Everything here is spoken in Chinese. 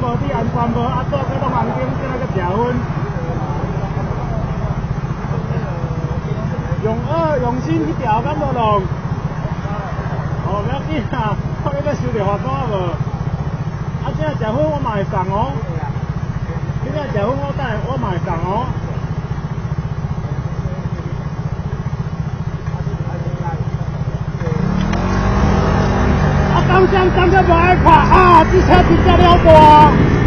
无滴安全无，啊，做个拢红灯，即那个结婚。用二用心去调，敢无弄？哦，不要紧啊，看你要收电话单无？啊，这个结婚我嘛会送哦。这个结婚我带我嘛会送哦。啊，方向真个无爱卡啊！这车真正了大。